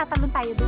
tá, tá no taído.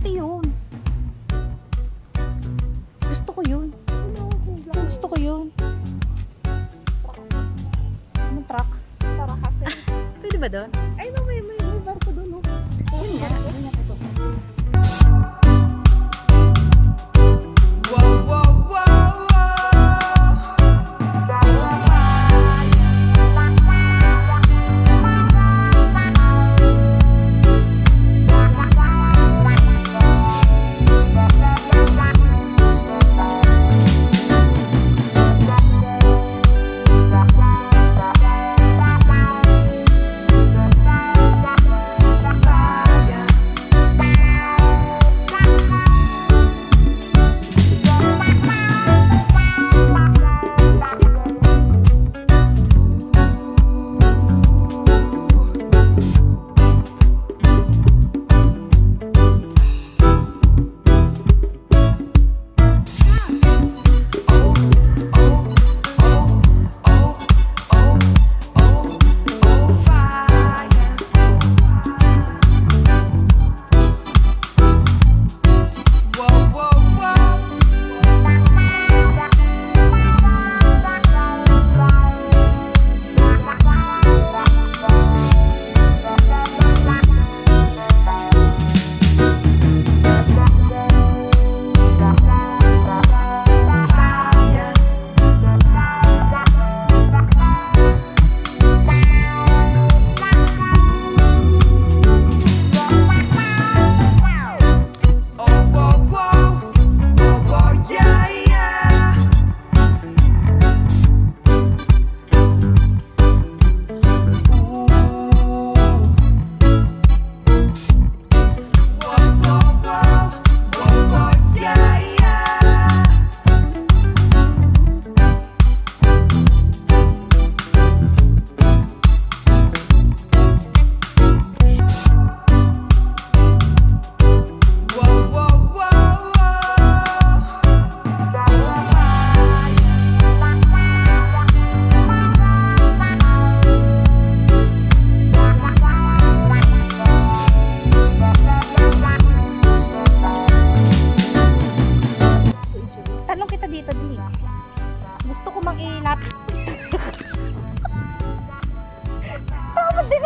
Yate yun. Gusto ko yun. Gusto ko yun. Anong truck? Para kasi. Pwede ba doon? Ay, no, may, may, may barko doon, no? Yun nga.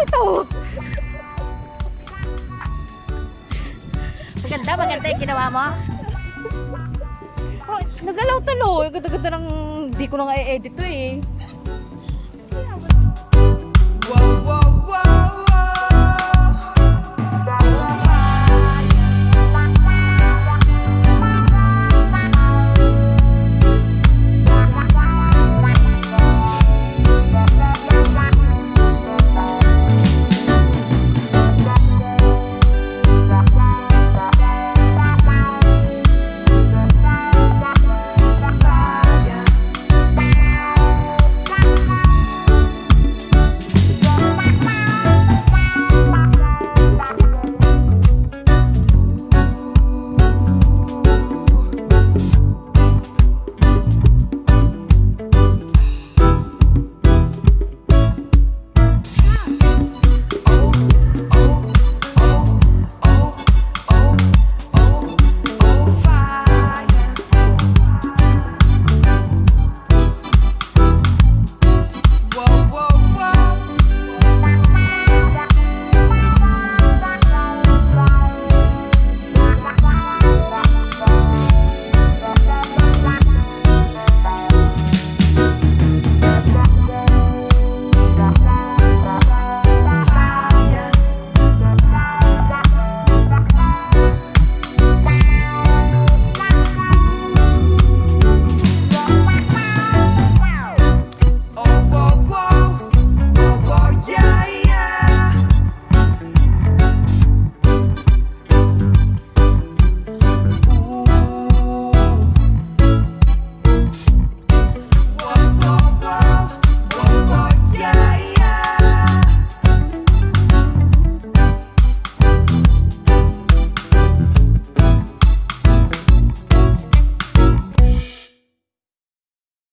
ito? Maganda, maganda yung ginawa mo. Oh, nagalaw tuloy. Ganda-ganda ng hindi ko na nga i-edit to eh. Wow, wow, wow, wow.